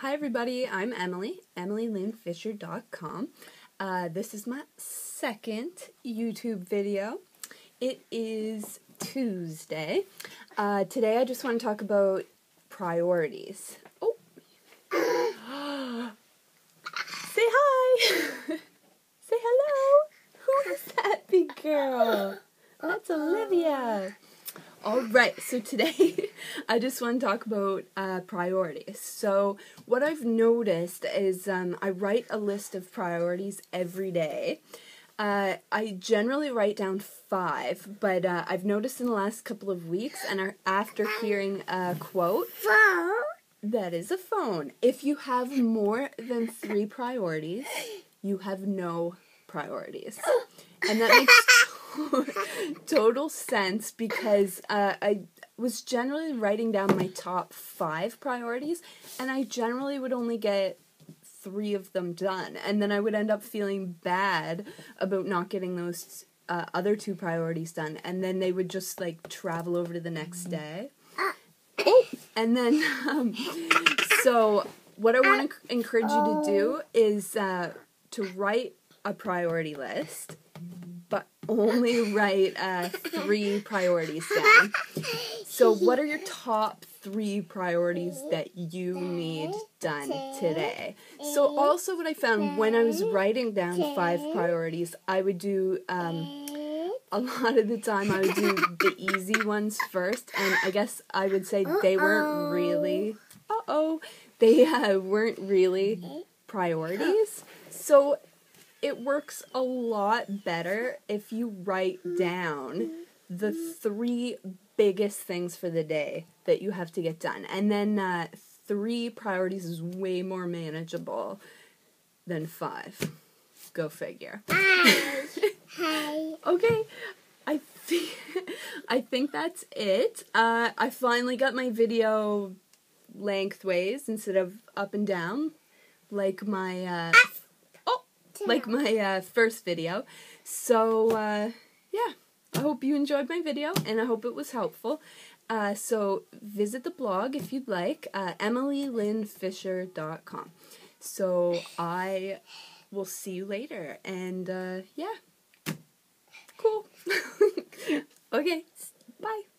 Hi, everybody. I'm Emily, EmilyLynnFisher.com. Uh, this is my second YouTube video. It is Tuesday. Uh, today, I just want to talk about priorities. Oh, say hi. say hello. Who is that big girl? That's Olivia. All right, so today I just want to talk about uh, priorities. So, what I've noticed is um, I write a list of priorities every day. Uh, I generally write down five, but uh, I've noticed in the last couple of weeks, and after hearing a quote, that is a phone. If you have more than three priorities, you have no priorities. And that makes total sense because uh, I was generally writing down my top five priorities, and I generally would only get three of them done, and then I would end up feeling bad about not getting those uh, other two priorities done, and then they would just like travel over to the next day. Oh, and then um, so what I want to encourage you to do is uh, to write a priority list only write uh, three priorities down. So, what are your top three priorities that you need done today? So, also, what I found when I was writing down five priorities, I would do um, a lot of the time, I would do the easy ones first, and I guess I would say they weren't really, uh oh, they uh, weren't really priorities. So, it works a lot better if you write down the three biggest things for the day that you have to get done. And then uh, three priorities is way more manageable than five. Go figure. Hi. okay. I think I think that's it. Uh, I finally got my video lengthways instead of up and down, like my uh, like my uh, first video. So, uh, yeah, I hope you enjoyed my video and I hope it was helpful. Uh, so, visit the blog if you'd like, uh. So, I will see you later. And, uh, yeah, cool. okay, bye.